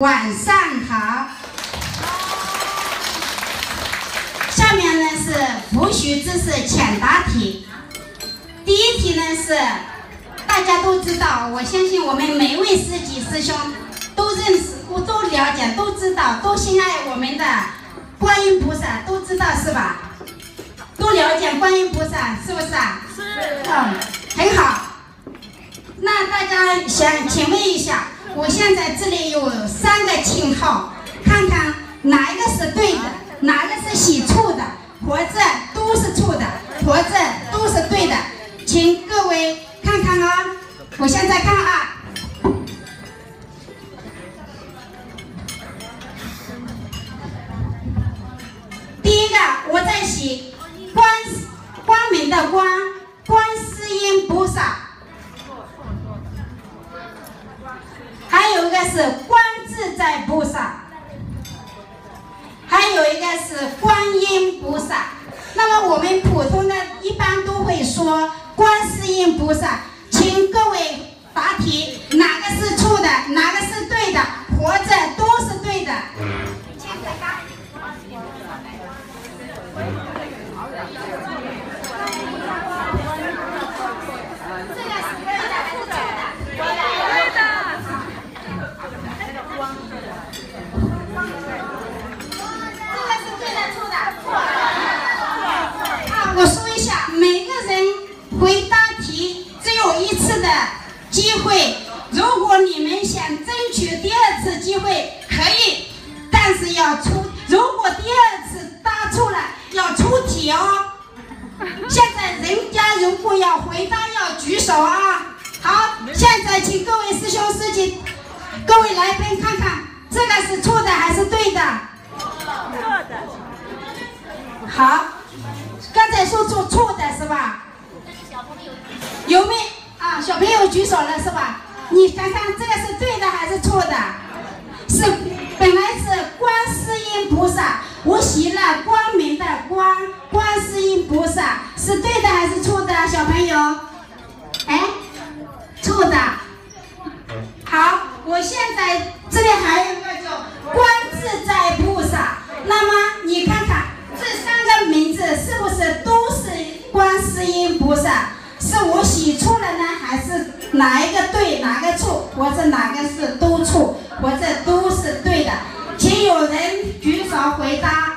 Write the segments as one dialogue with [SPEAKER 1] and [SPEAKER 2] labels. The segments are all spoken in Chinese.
[SPEAKER 1] 晚上好。下面呢是复习知识抢答题。第一题呢是大家都知道，我相信我们每位师姐师兄都认识，我都了解，都知道，都心爱我们的观音菩萨，都知道是吧？都了解观音菩萨是不是啊？
[SPEAKER 2] 是。
[SPEAKER 1] 嗯，很好。那大家想请问一下，我现在这里有三个信号，看看哪一个是对的，哪个是洗错的，或者都是错的，或者都是对的，请各位看看啊、我现在看啊。还有一个是观自在菩萨，还有一个是观音菩萨。那么我们普通的一般都会说观世音菩萨，请各位答题，哪个是错的，哪个是对的，或者都是对的。请回答。这个是对的还是错的？对的。这个是对的，错的？错的。啊，我说一下，每个人回答题只有一次的机会。如果你们想争取第二次机会，可以，但是要出。如果第二次答错了，要出题哦。现在人家如果要回答，要举手啊。好，现在请各位师兄师姐，各位来宾看看，这个是错的还是对的？
[SPEAKER 2] 错的。
[SPEAKER 1] 好，刚才说错错的是吧？有没啊？小朋友举手了是吧？你看看这个是对的还是错的？是本来是观世音菩萨，我写了光明的光，观世音菩萨是对的还是错的？小朋友，哎，错的。好，我现在这里还有一个叫观哪一个对，哪个错，或者哪个是都错，或者都是对的？请有人举手回答。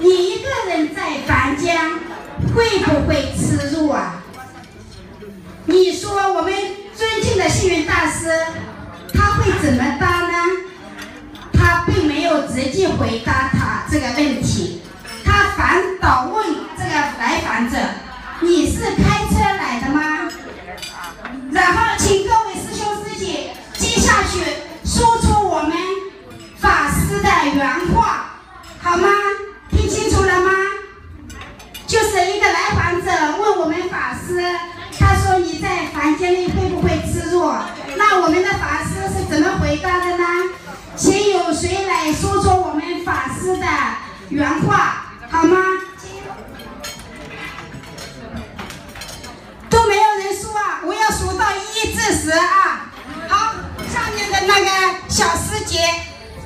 [SPEAKER 1] 你一个人在凡间会不会吃肉啊？”你说我们尊敬的幸运大师，他会怎么答呢？他并没有直接回答他这个问题，他反倒问这个来访者：“原话，好吗？都没有人说啊，我要数到一至十啊。好，下面的那个小师姐，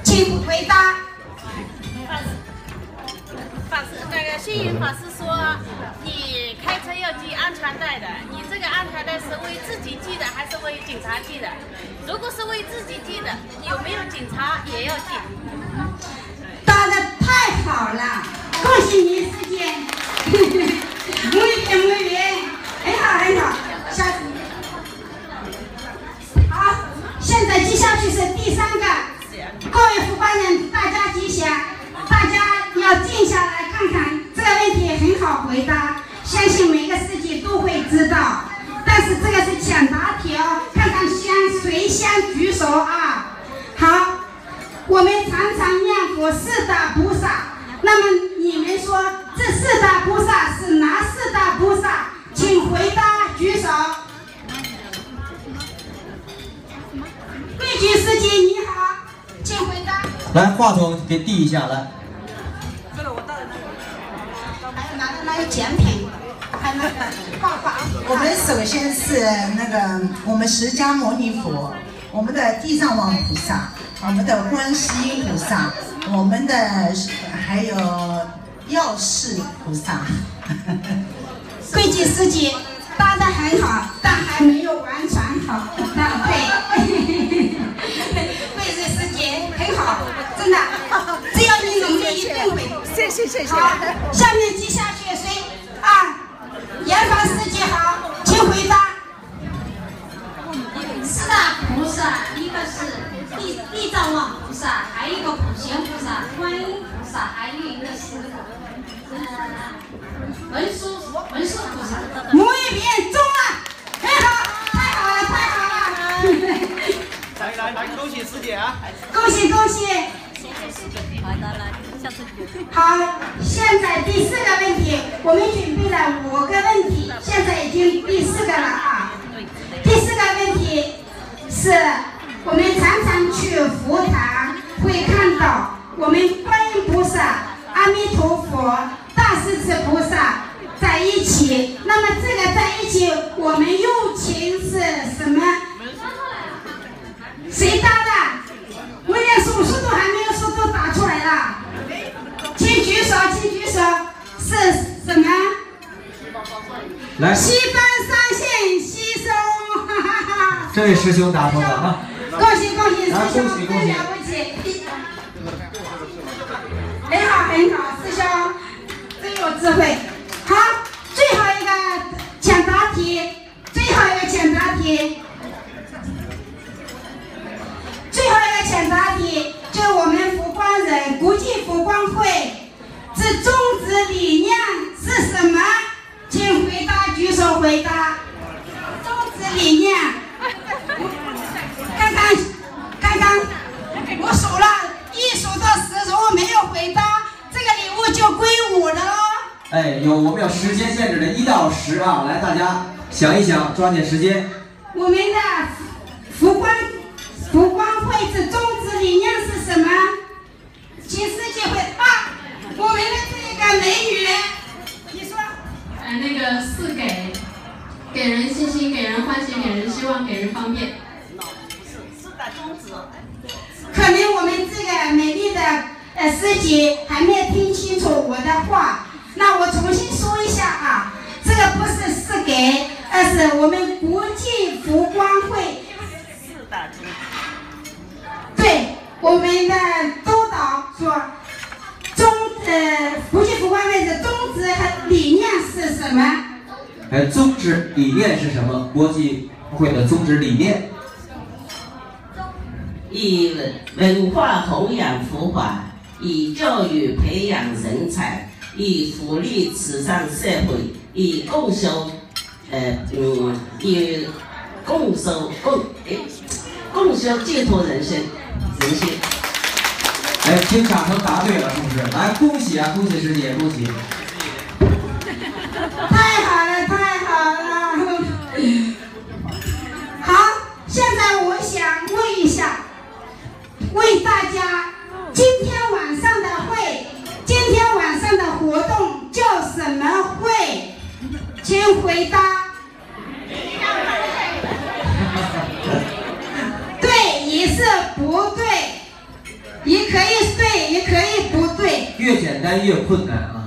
[SPEAKER 1] 请回答。
[SPEAKER 2] 法师那个幸运法师说，你开车要系安全带的，你这个安全带是为自己系的还是为警察系的？如果是为自己系的，有没有警察也要系？
[SPEAKER 1] 好了，恭喜你。
[SPEAKER 3] 来，话筒给递一下来。
[SPEAKER 1] 这个我带着还有拿的那个奖品，还有那个画画。
[SPEAKER 4] 我们首先是那个我们释迦牟尼佛，我们的地藏王菩萨，我们的观世音菩萨，我们的还有药师菩萨。
[SPEAKER 1] 贵居司机答得很好，但还没有完全好。对，贵居司机很好，真的，只要你努力，一定会。
[SPEAKER 4] 谢谢谢谢。
[SPEAKER 1] 好，下面接下去谁啊？研发师姐好，请回答。
[SPEAKER 5] 四大菩萨，一个是地地藏王菩萨，还有一个普贤菩萨、观音菩萨，还有一个是呃文殊文殊菩萨。
[SPEAKER 1] 母语篇中了，很好，太好了，太好了！
[SPEAKER 6] 来来来，恭喜师姐啊！
[SPEAKER 1] 恭喜恭喜！好，现在第四个问题，我们准备了五个问题，现在已经第四个了啊。第四个问题是我们常常去佛堂会看到我们观音菩萨、阿弥陀佛、大势至菩萨在一起。那么这个在一起，我们用情是什么？谁答来，西方三线吸收，哈哈哈！
[SPEAKER 3] 这位师兄打通了啊！
[SPEAKER 1] 恭喜恭喜，师
[SPEAKER 3] 啊
[SPEAKER 1] 兄
[SPEAKER 3] 恭喜恭喜
[SPEAKER 1] 真了不起！很好很好，师兄真有智慧。手回答。肚子里面，刚刚刚刚我数了一数到十，如果没有回答，这个礼物就归我了哦。
[SPEAKER 3] 哎，有我们有时间限制的，一到十啊！来，大家想一想，抓紧时间。
[SPEAKER 1] 我们的佛光佛光会这宗旨理念是什么？请师姐回啊！我们的这个美女，你说。
[SPEAKER 5] 呃，那个四给，给人信心，给人欢喜，给人希望，给人方便。
[SPEAKER 2] 四大宗旨。
[SPEAKER 1] 可能我们这个美丽的呃师姐还没有听清楚我的话，那我重新说一下啊，这个不是是给，而是我们国际福光会
[SPEAKER 2] 四大宗旨。
[SPEAKER 1] 对我们的督导说，宗呃国际福光会的宗旨和理念是什么？
[SPEAKER 3] 哎，宗旨理念是什么？国际会的宗旨理念，
[SPEAKER 7] 以文化弘扬佛法，以教育培养人才，以福利慈善社会，以共修，呃嗯，以共修共哎，共修寄托人生人心。
[SPEAKER 3] 哎，请掌声答对了，是不是，来恭喜啊，恭喜师姐，恭喜！
[SPEAKER 1] 太好了，太好了！好，现在我想问一下，为大家，请回答。对，也是不对，也可以对，也可以不对。
[SPEAKER 3] 越简单越困难啊！